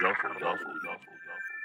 Shuffle, shuffle, shuffle, shuffle.